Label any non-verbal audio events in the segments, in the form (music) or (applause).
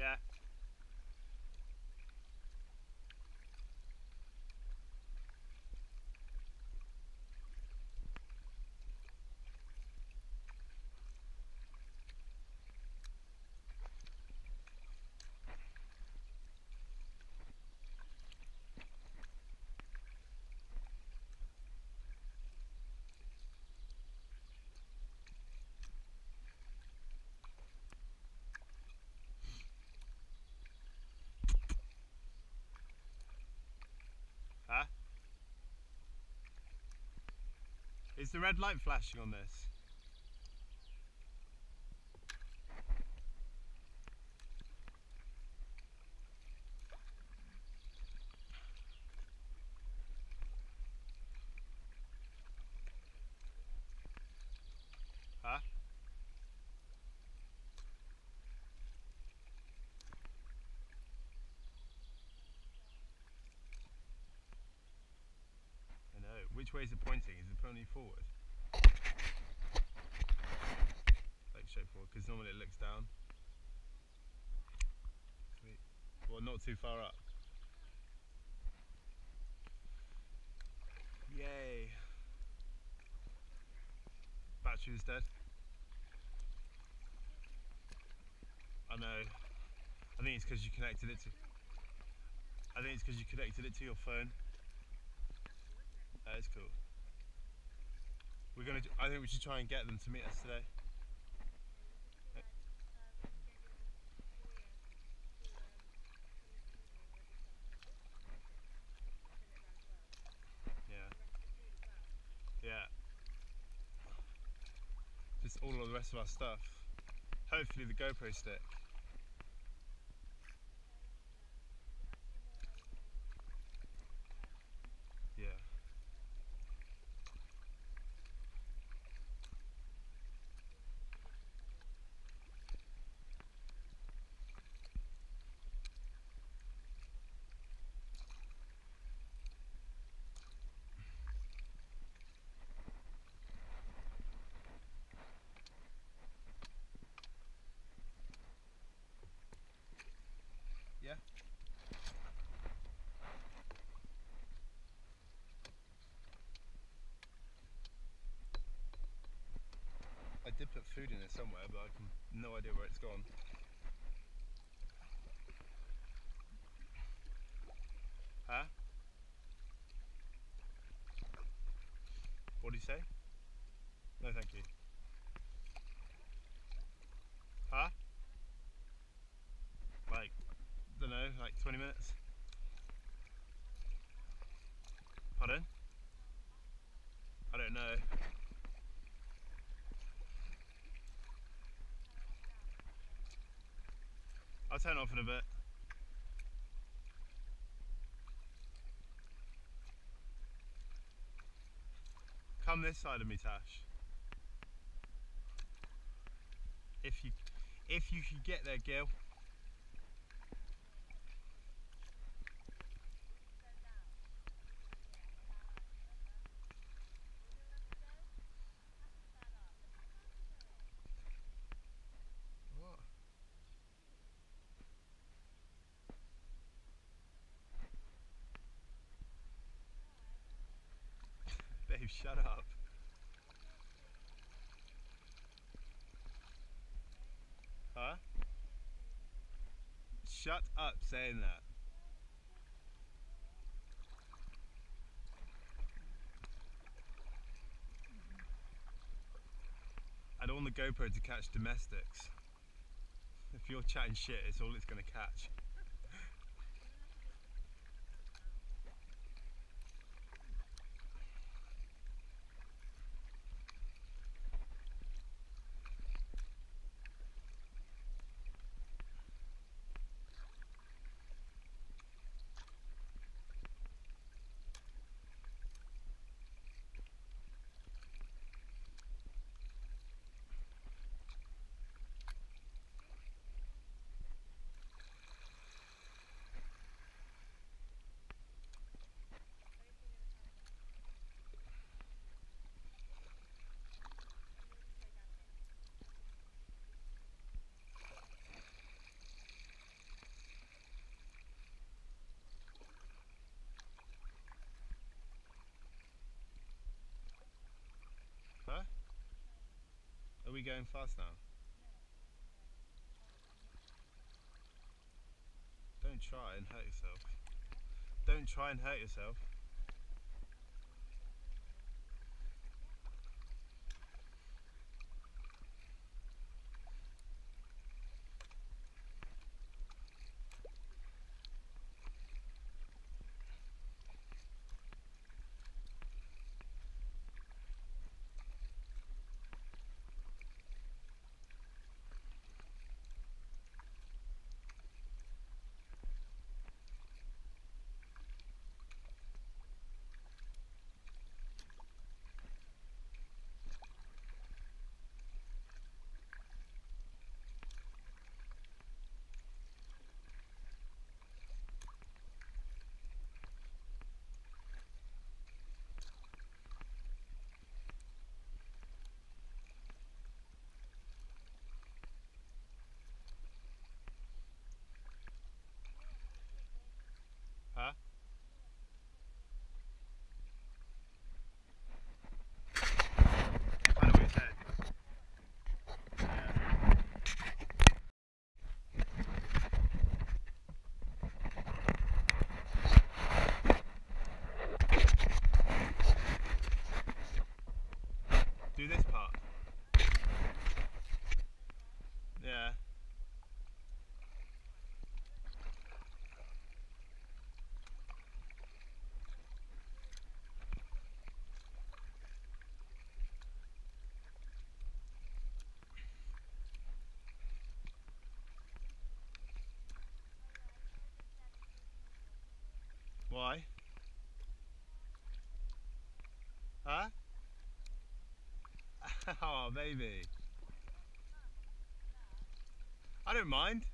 Yeah. Huh? The red light flashing on this? Huh? I know. Which way is it pointing? Is pointing forward? Like straight forward, because normally it looks down. Well, not too far up. Yay. Battery is dead. I know. I think it's because you connected it to. I think it's because you connected it to your phone. That is cool. We're gonna. I think we should try and get them to meet us today. Yeah. Yeah. Just all of the rest of our stuff. Hopefully the GoPro stick. Yeah. Yeah. I did put food in somewhere, but I can no idea where it's gone. Huh? What do you say? No, thank you. Huh? Like, don't know, like 20 minutes. Pardon? I don't know. I'll turn off in a bit. Come this side of me, Tash. If you, if you could get there, Gil. What? Babe, shut up. Huh? Shut up saying that. I don't want the GoPro to catch domestics. If you're chatting shit, it's all it's going to catch. We going fast now? Don't try and hurt yourself. Don't try and hurt yourself. Huh? I know what you said. Do this part. Yeah. Why? Huh? (laughs) oh, baby. I don't mind.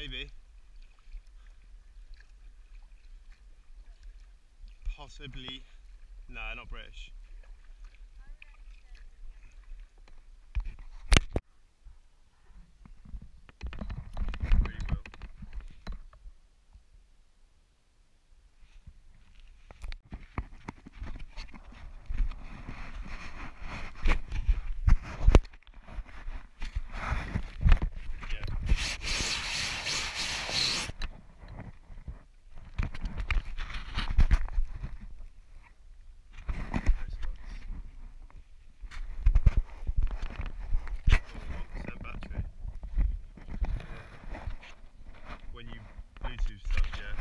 Maybe. Possibly. No, not British. Really will. Yeah. Nice spots. Oh, 1% battery. Yeah. When you Bluetooth stuff, yeah.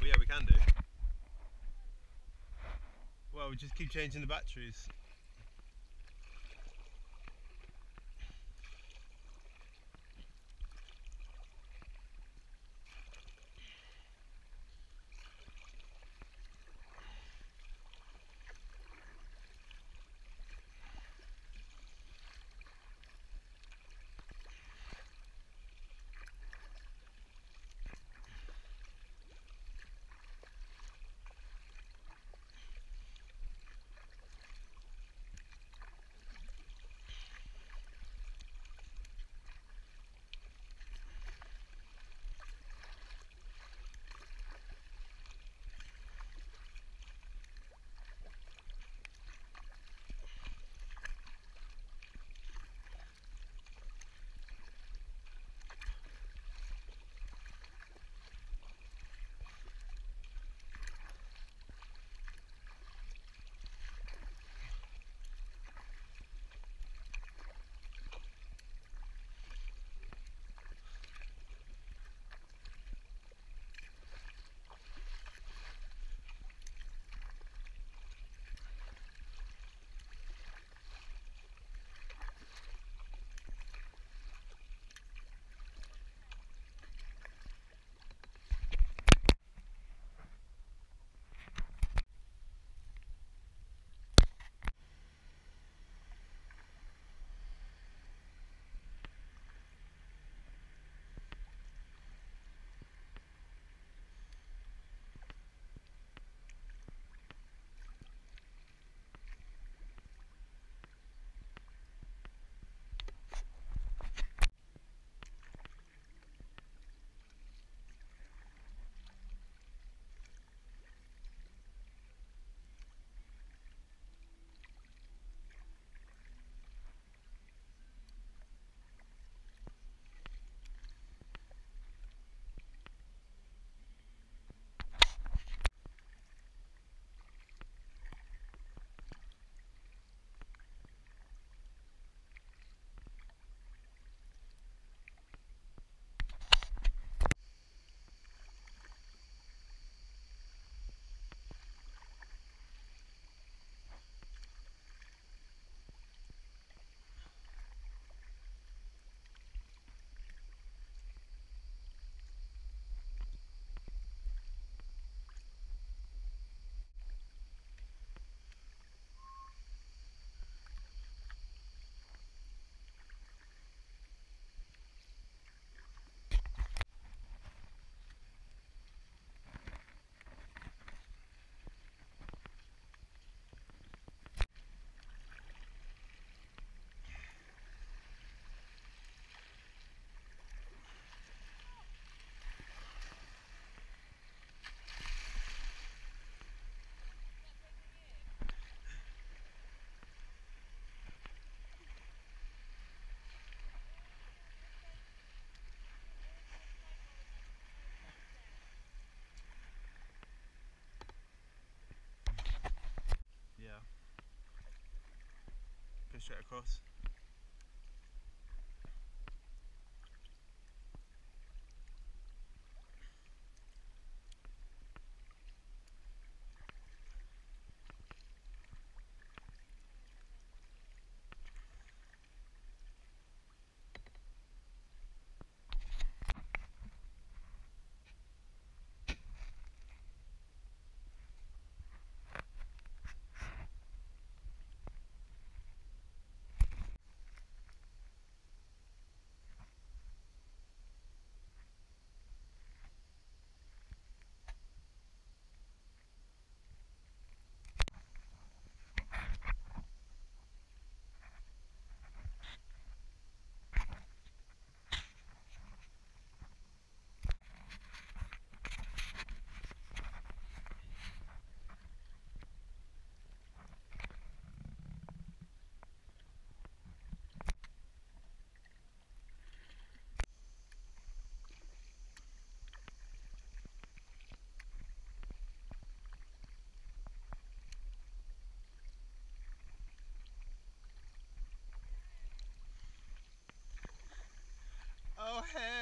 Well, yeah, we can do. We just keep changing the batteries. Straight across. है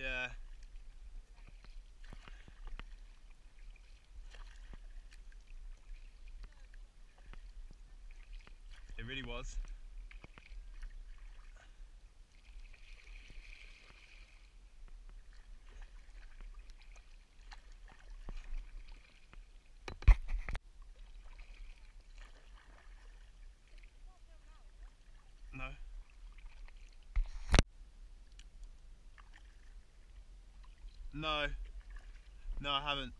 Yeah. It really was. No. No. No, I haven't.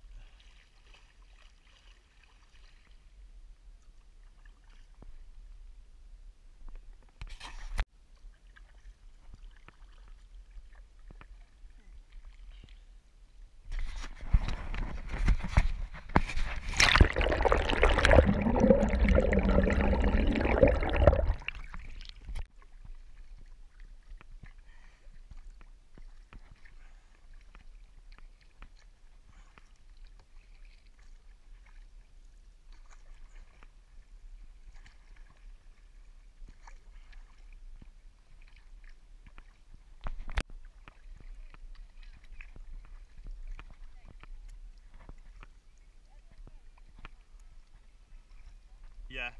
Yeah.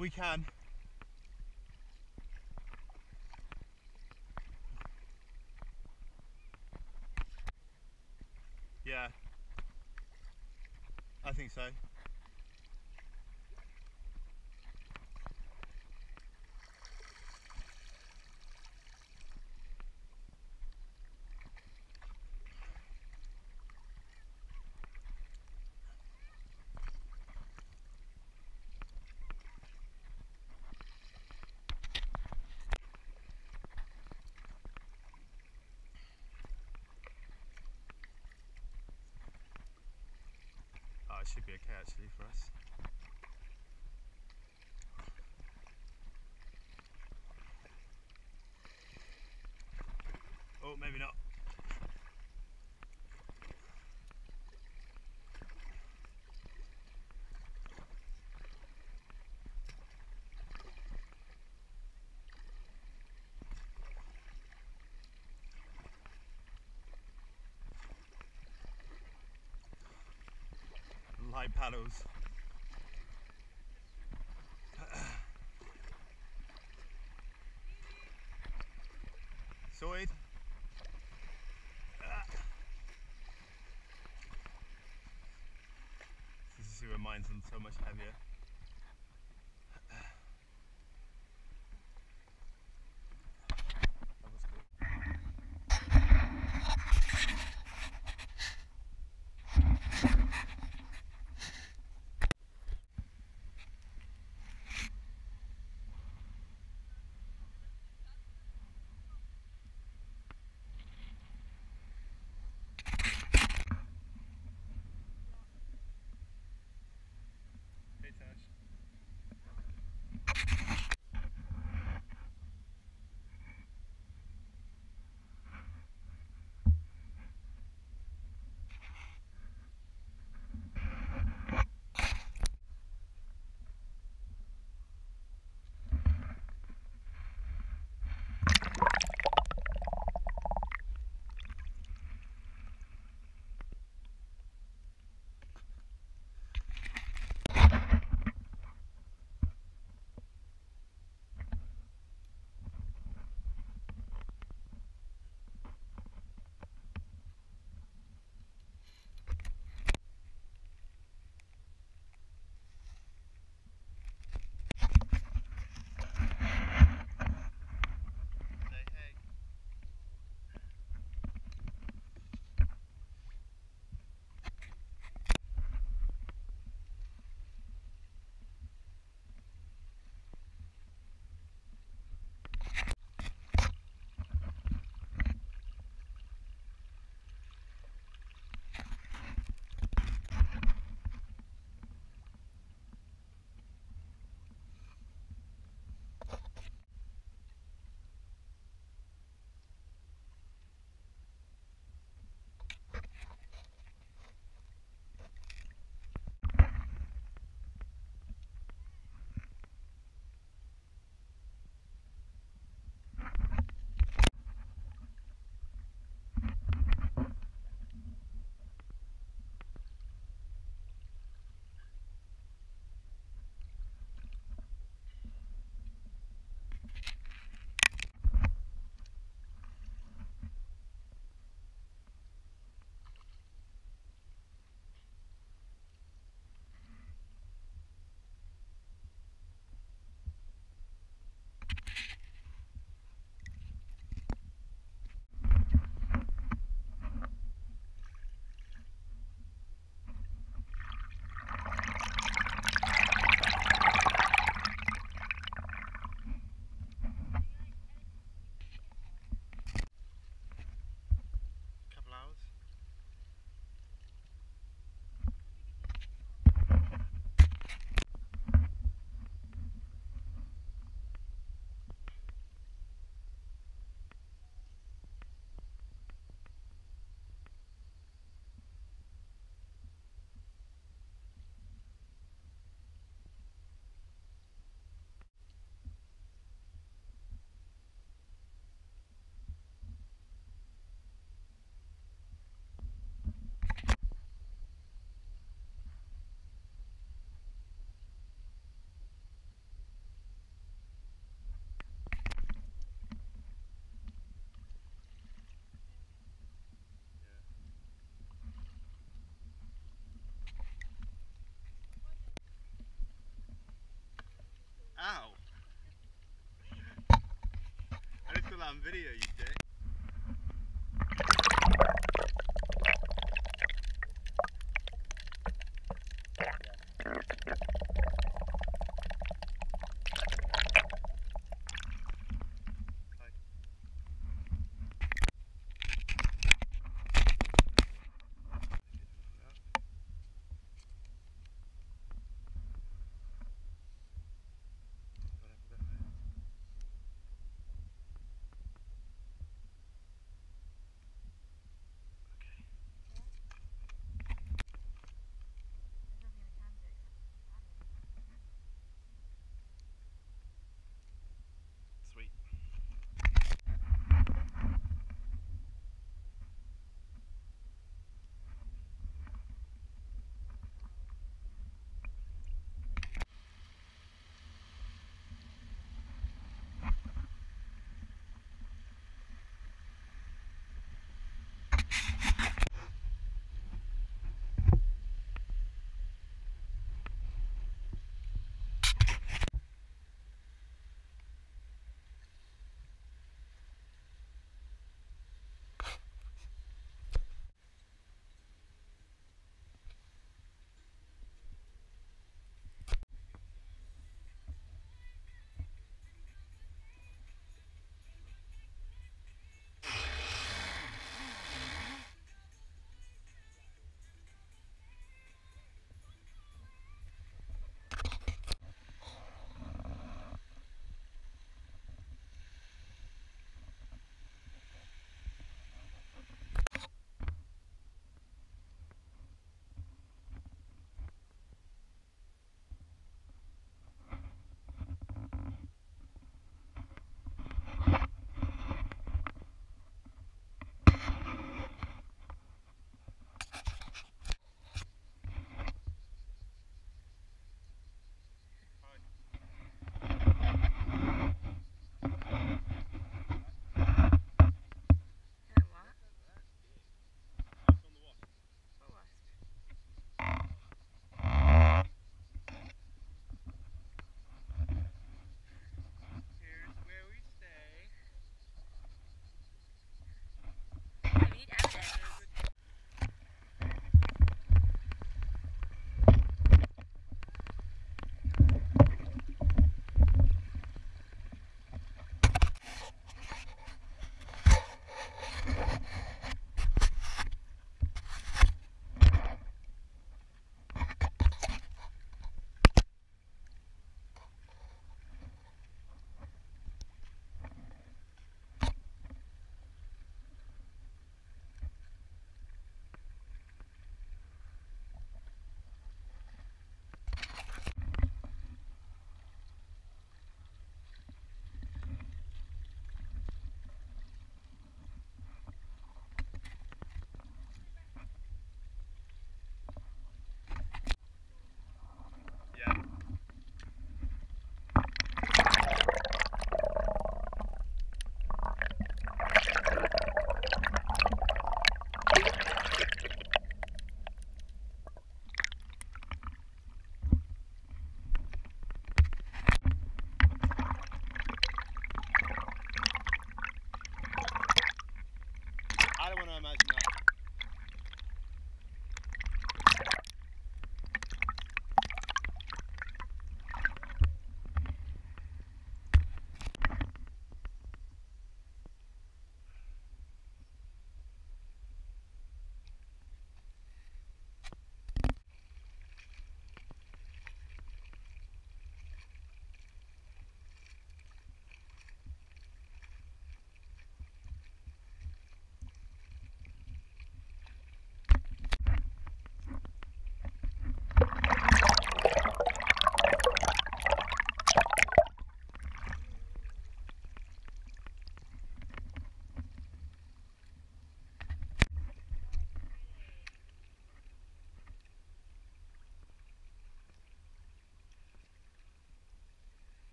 We can. Yeah. I think so. It should be okay actually for us. Oh, maybe not. Light paddles. Sorted. Ah. This mine's on so much heavier. video you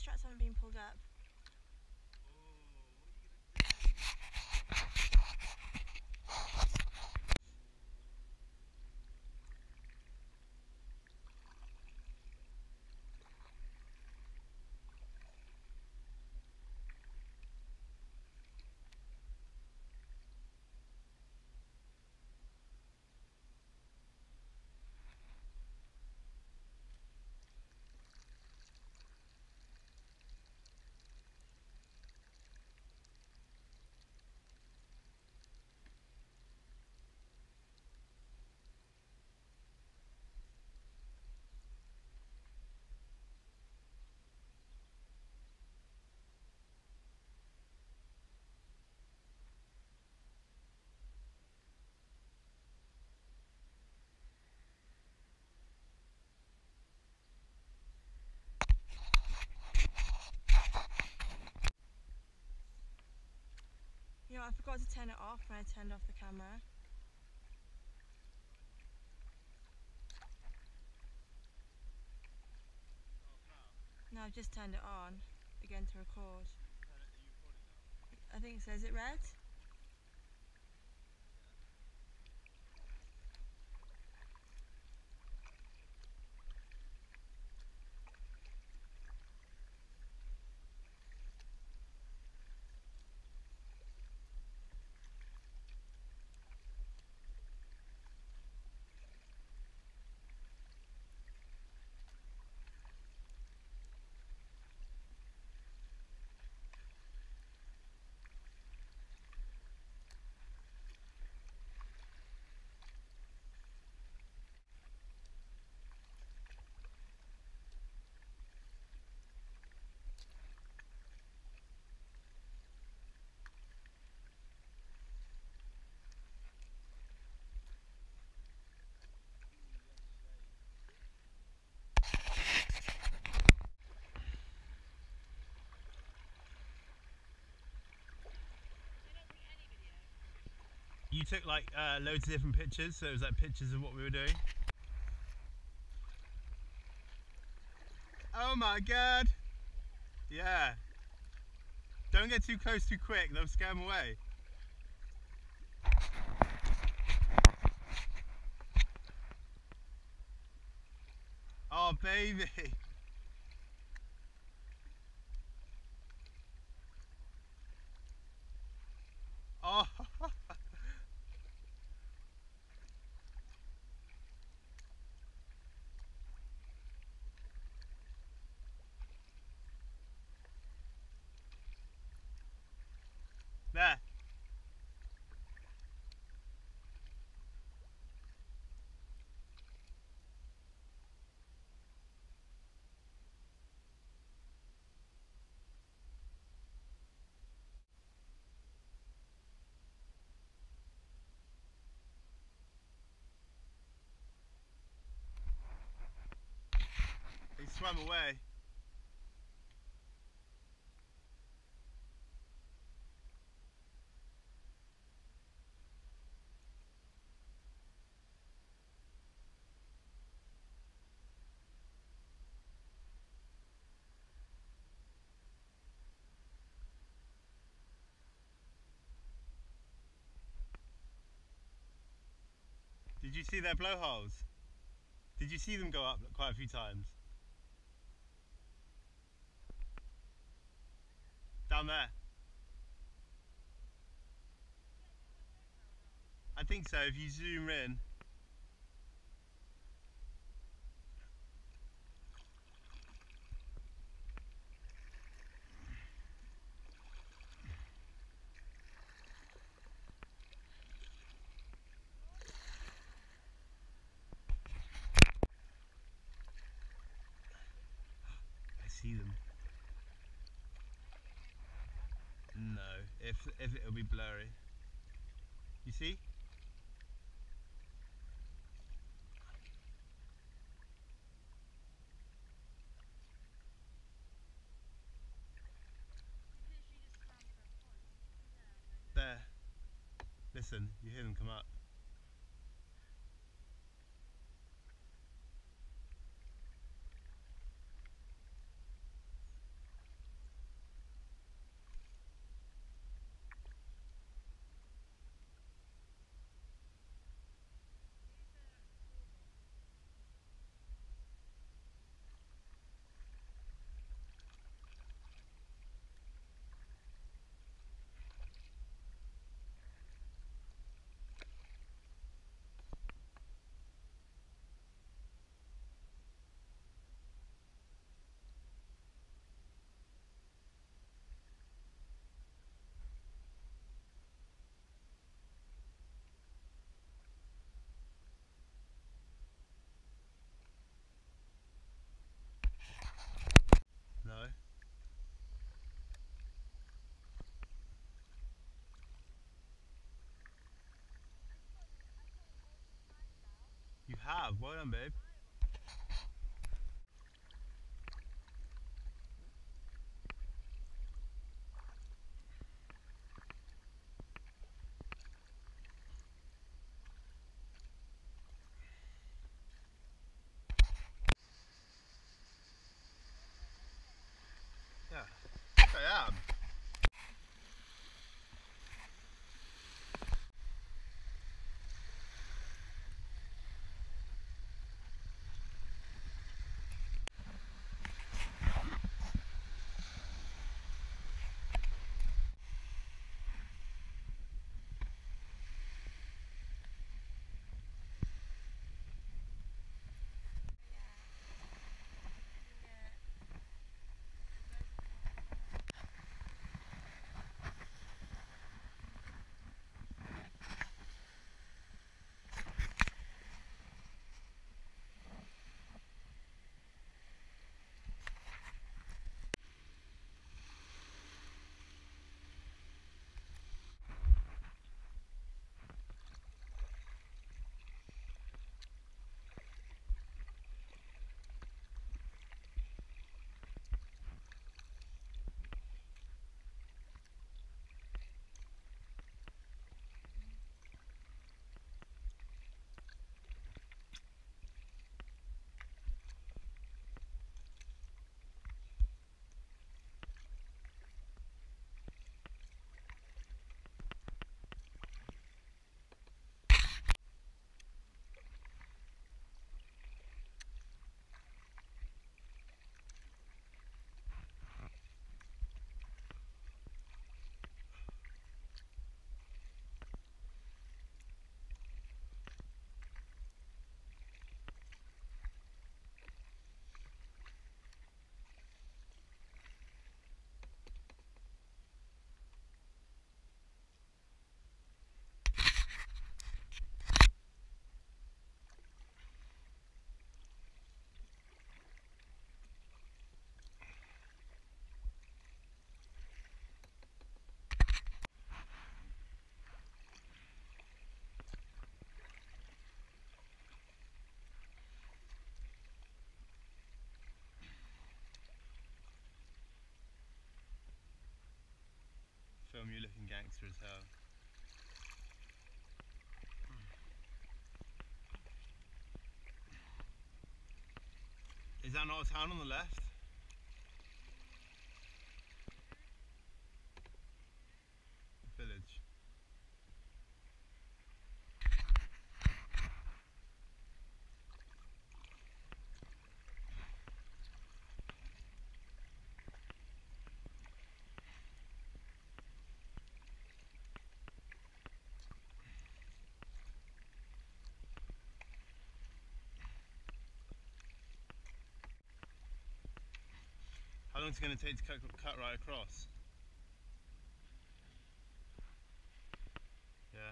straps haven't been pulled up. You know, I forgot to turn it off when I turned off the camera. No, I've just turned it on again to record. I think so. Is it red? Took like uh, loads of different pictures, so it was like pictures of what we were doing. Oh my god! Yeah. Don't get too close too quick, they'll scare them away. Oh baby! (laughs) Oh! There. He swam away. Did you see their blowholes? Did you see them go up quite a few times? Down there. I think so, if you zoom in. I see them. No, if it'll be blurry. You see? There. Listen, you hear them come up. have. Well done, babe. You looking gangster as hell. Is that not a town on the left? How long is it going to take to cut, cut right across? Yeah.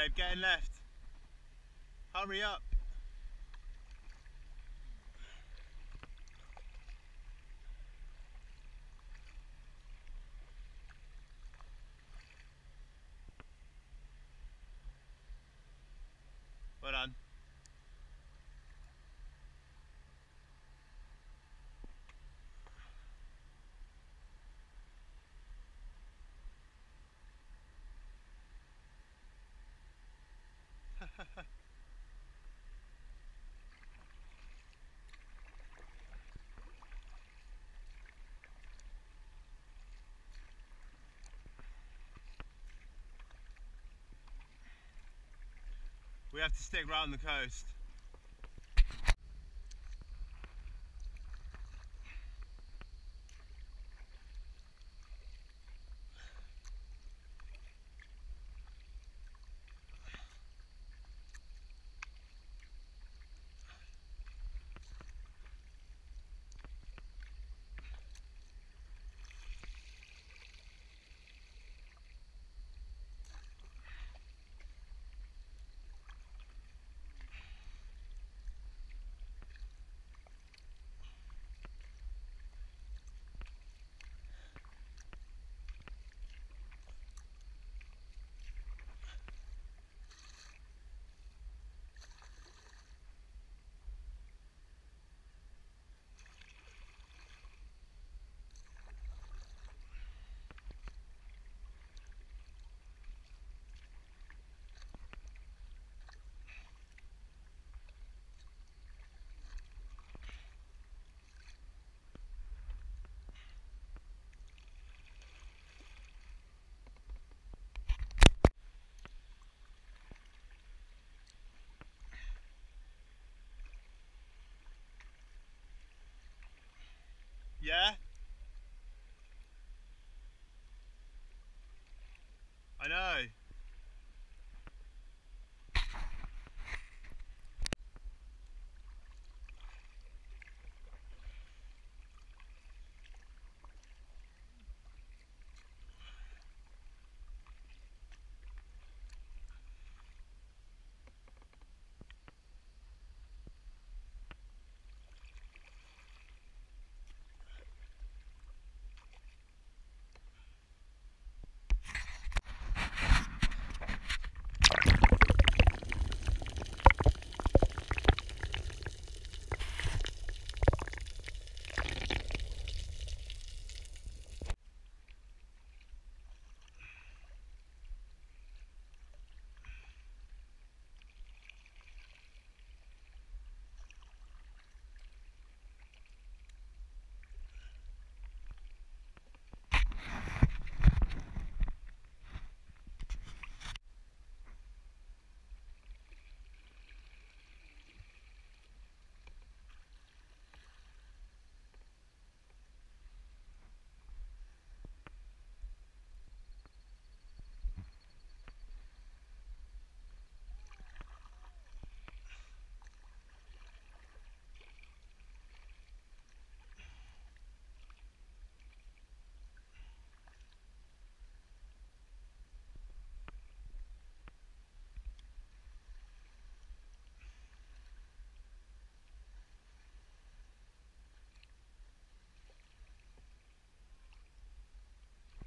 Babe, getting left. Hurry up. Well done. We have to stick around the coast. Yeah? I know.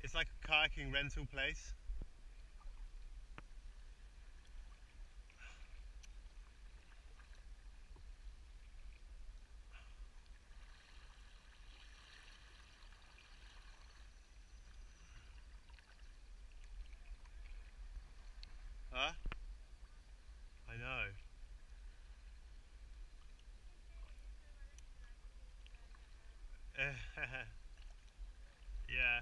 It's like a kayaking rental place. Huh? I know. yeah.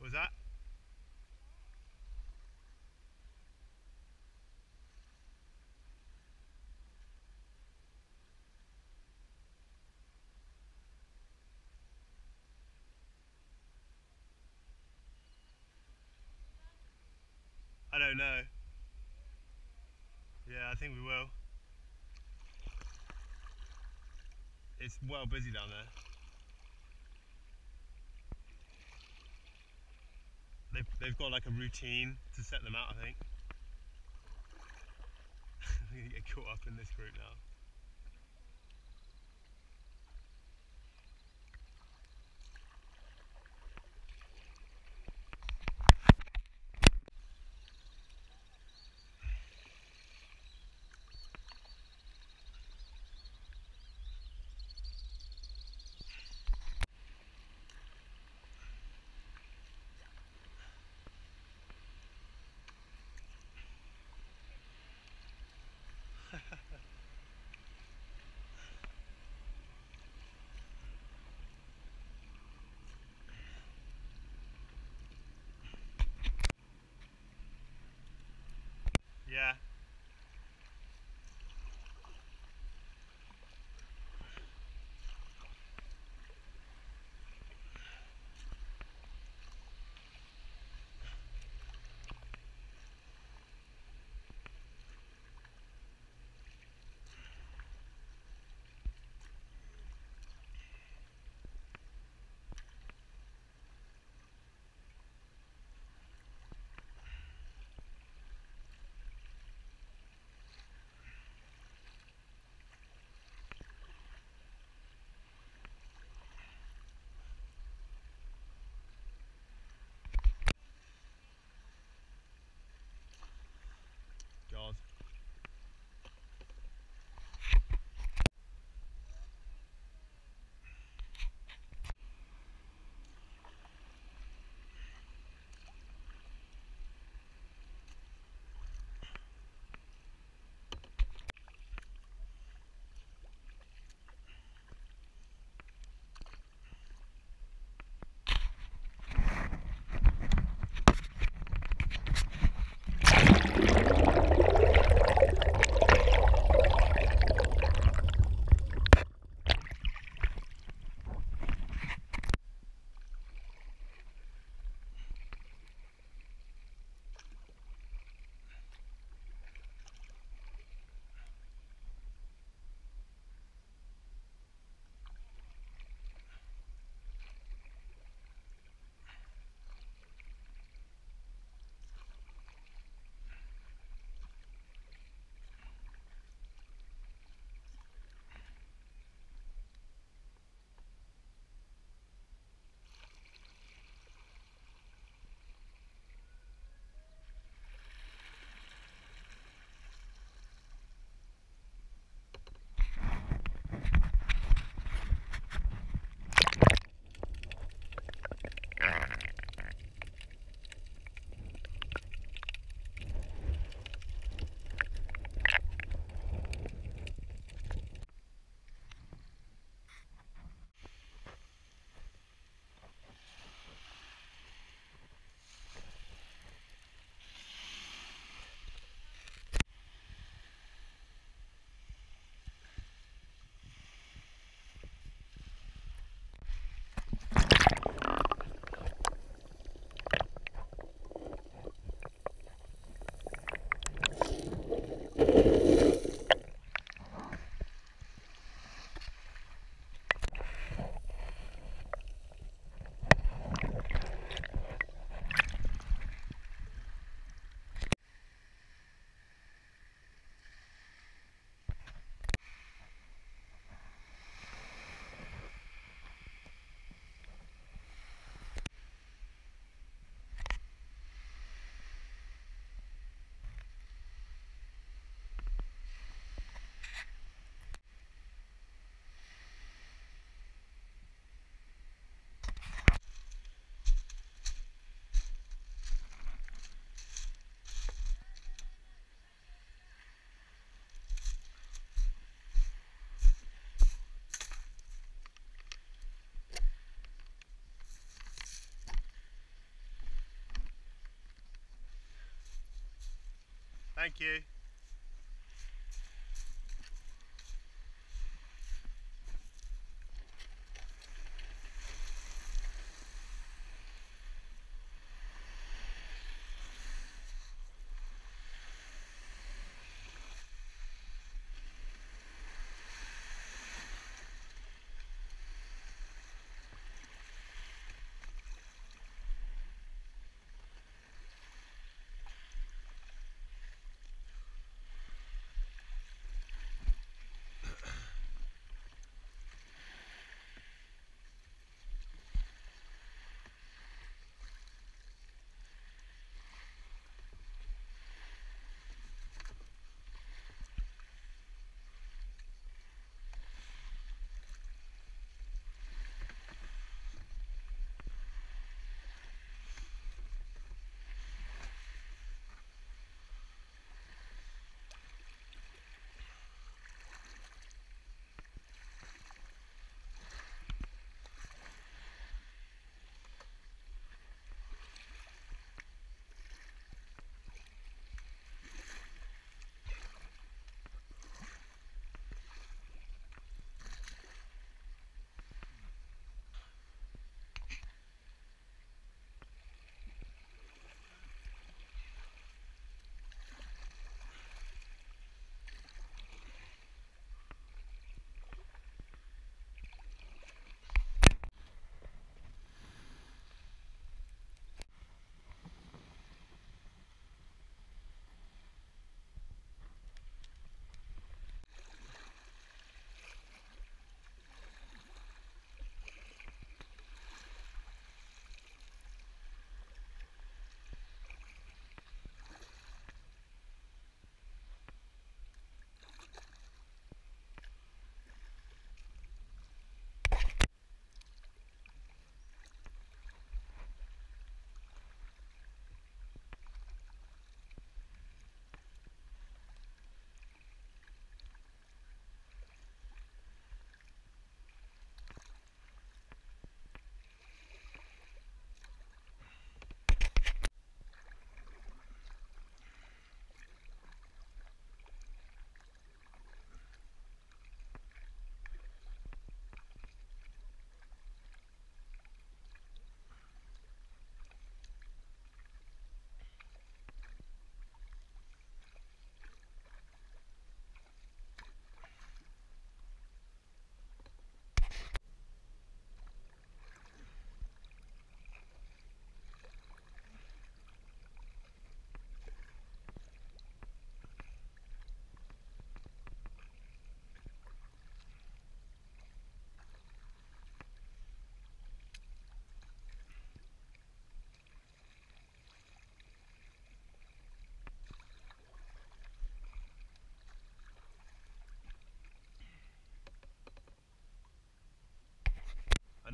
Was that? I don't know. Yeah, I think we will. It's well busy down there. They've, they've got like a routine to set them out, I think. (laughs) I'm gonna get caught up in this group now. Yeah.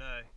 Know.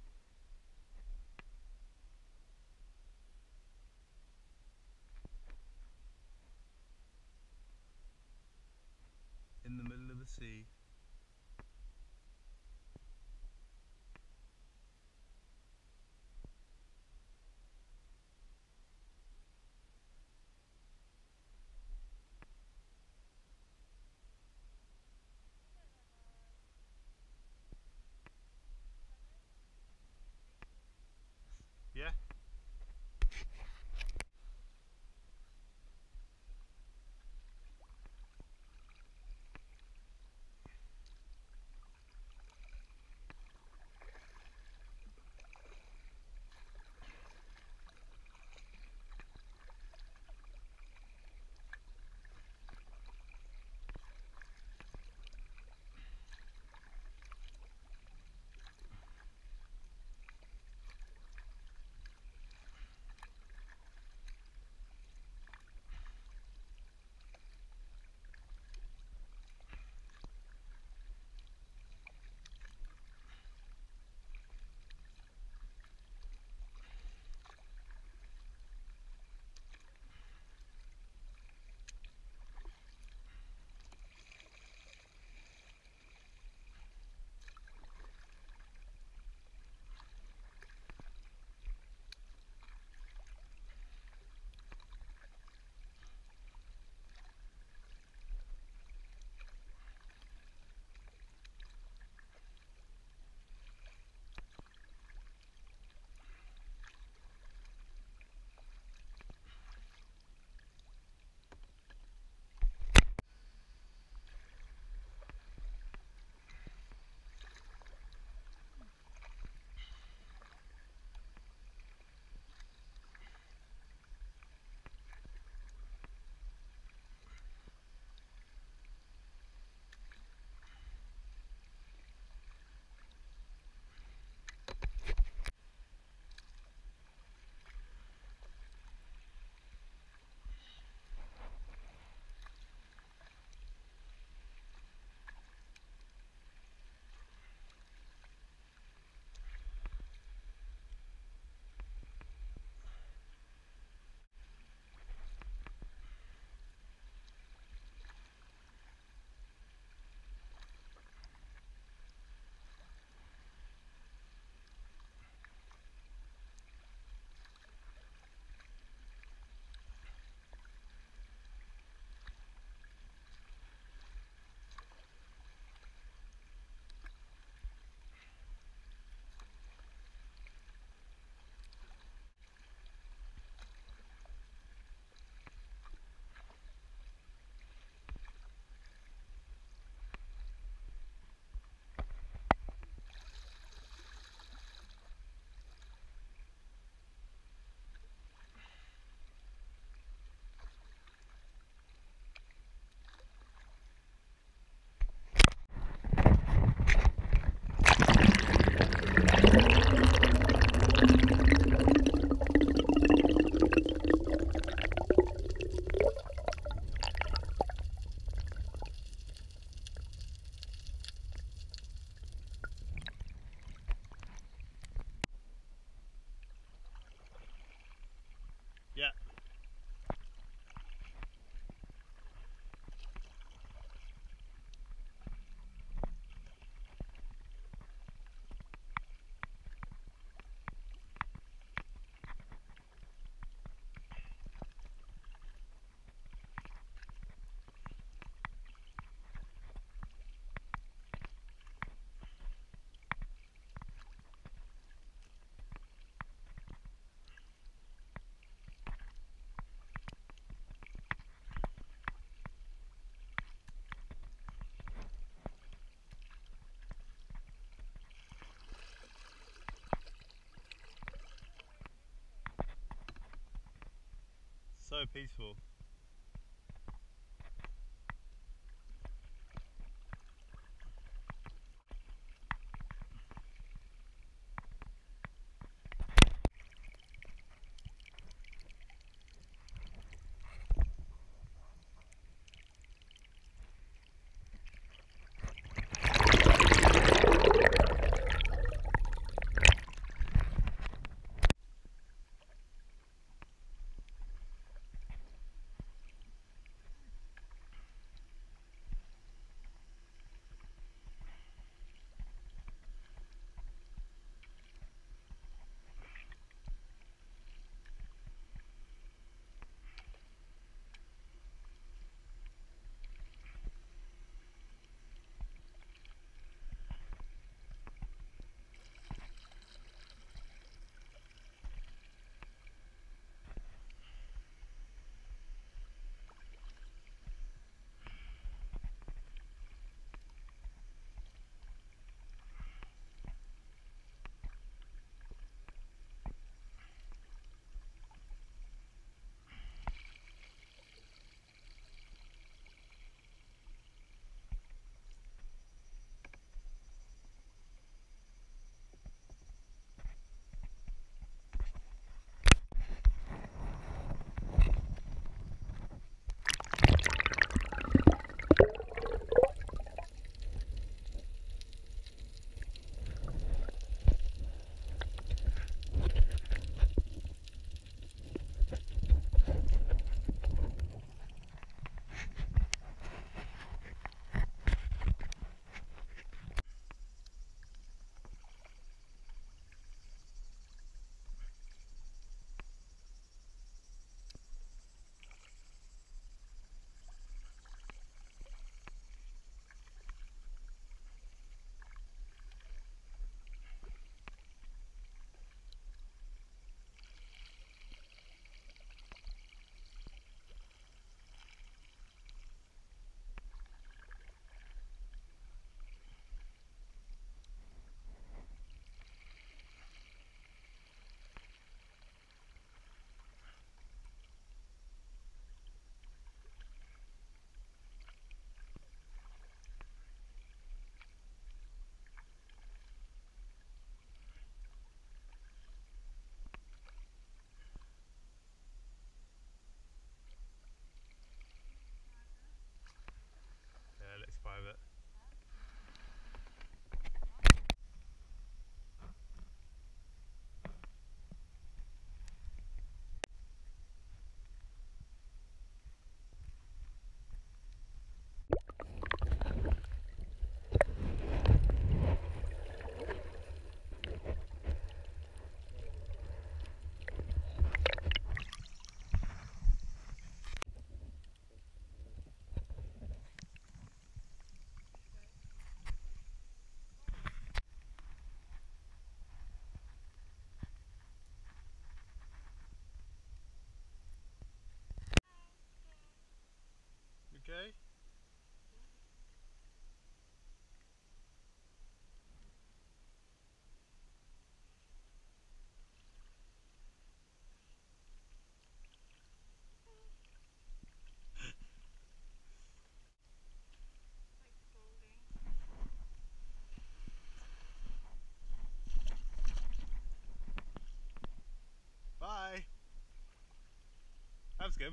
So peaceful.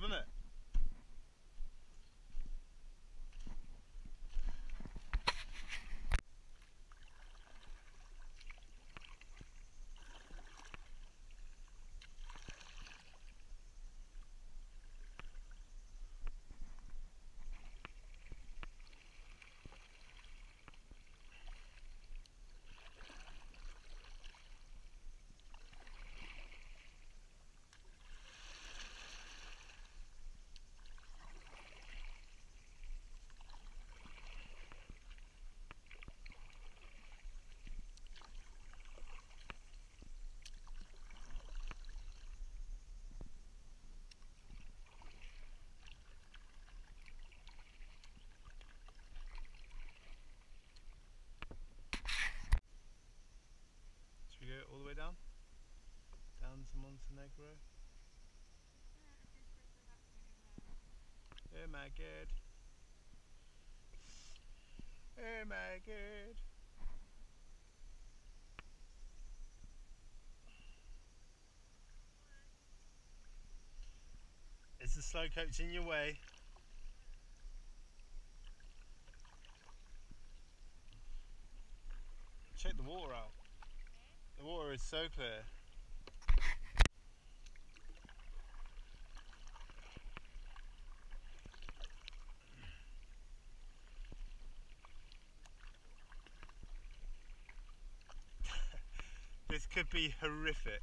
Wasn't it? Should we go all the way down? Down to Montenegro? Oh my god. Oh my god. Is the slow coach in your way? Check the water out. The water is so clear. Could be horrific.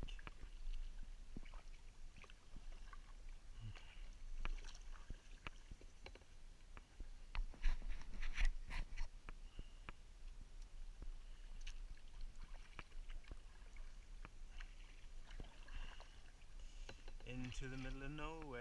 Into the middle of nowhere.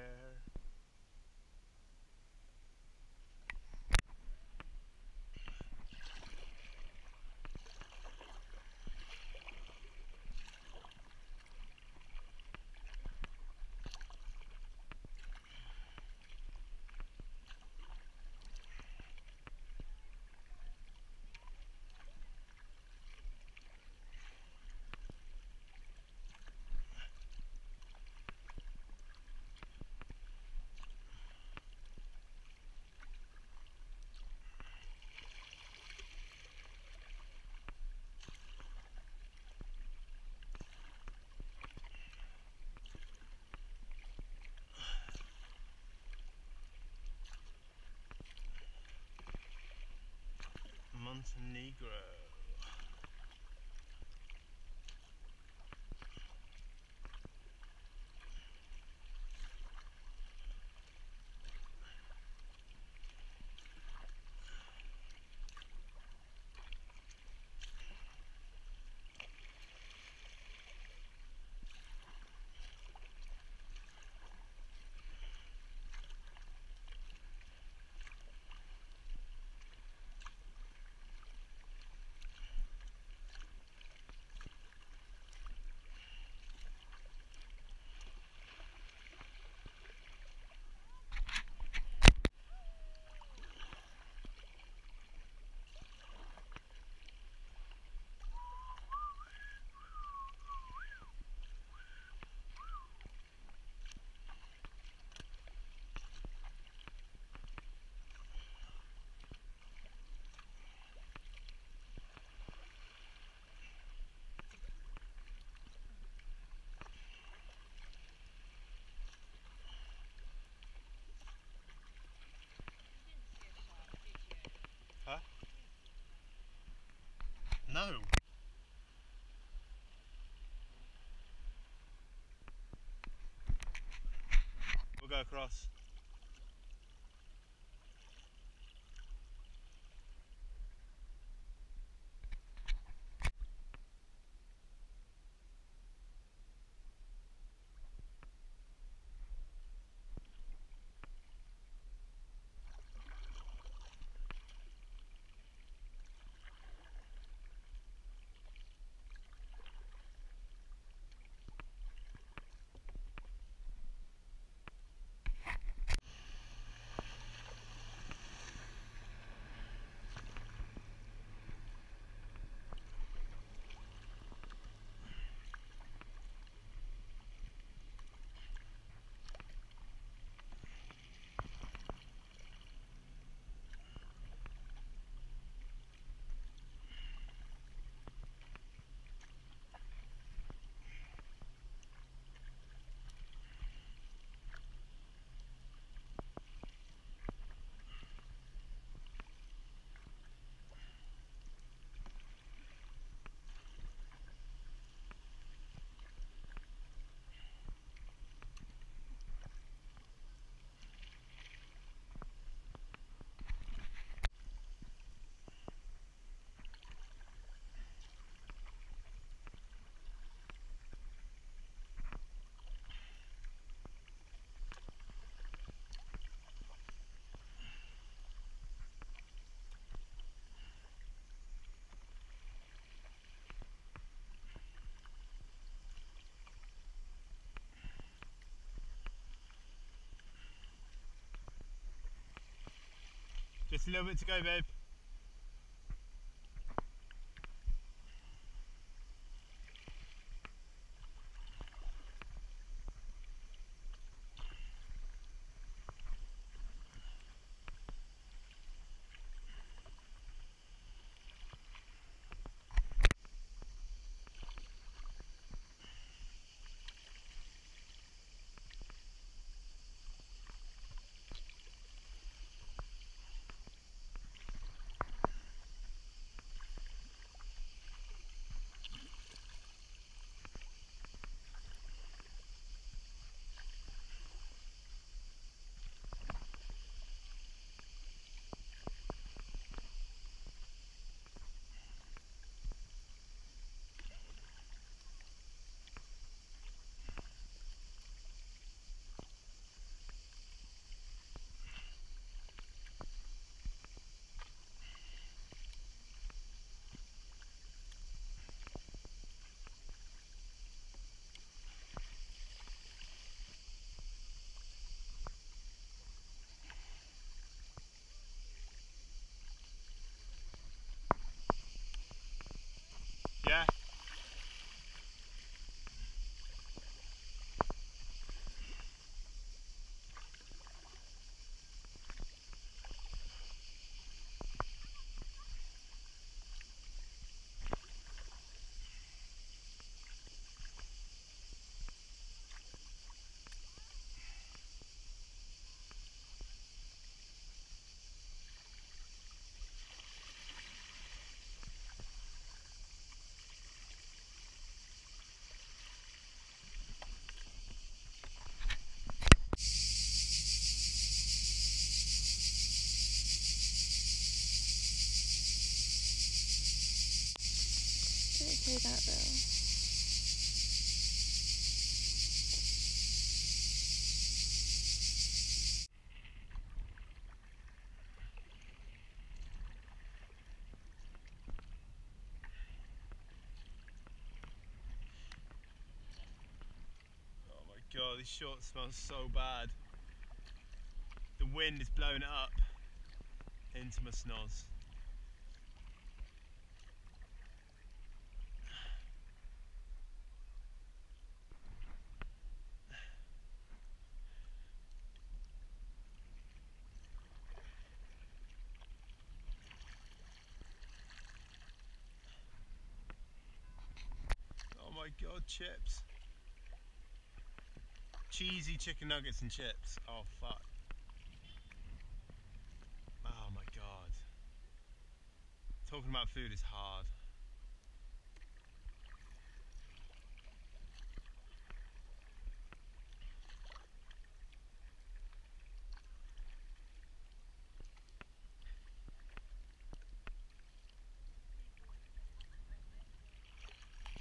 Montenegro. No. We'll Just a little bit to go, babe. Oh this short smells so bad. The wind is blowing it up into my snoz. Oh my god, chips. Cheesy chicken nuggets and chips. Oh fuck. Oh my god. Talking about food is hard.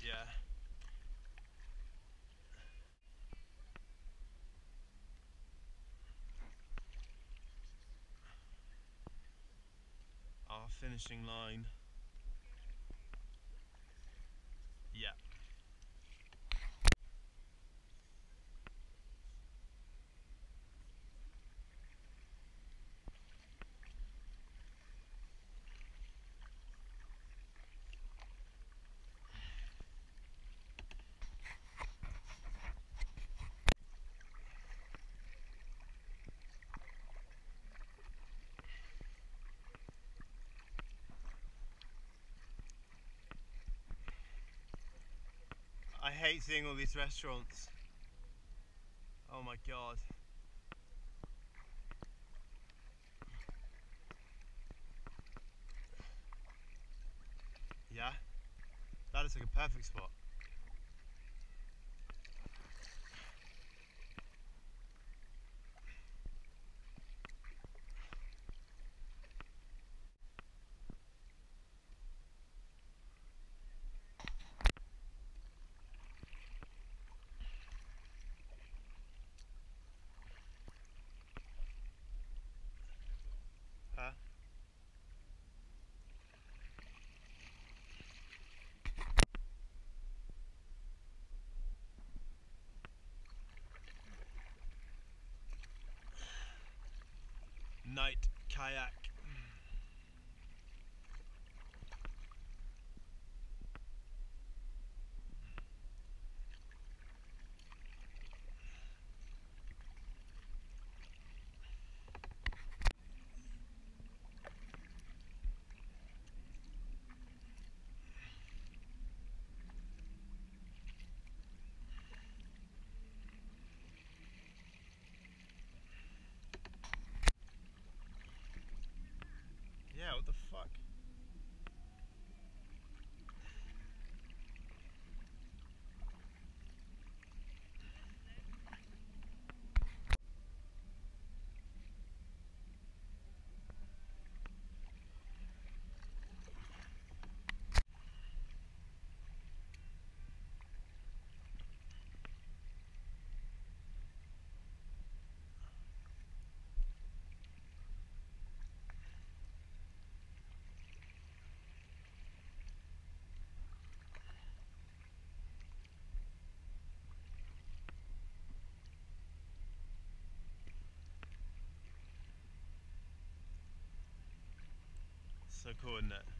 Yeah. Our finishing line. Yeah. I hate seeing all these restaurants. Oh my god. Yeah? That is like a perfect spot. Huh? Night kayak. It?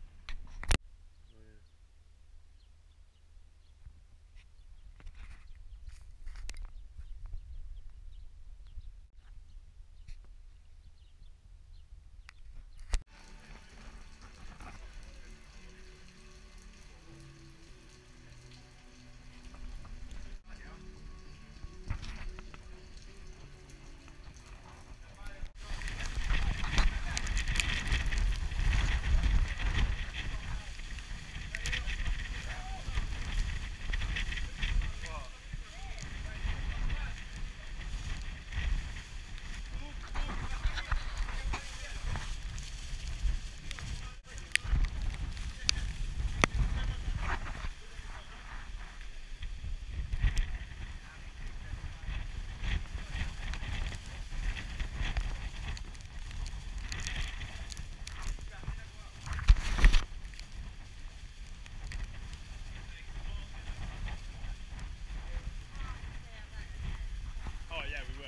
Oh yeah, we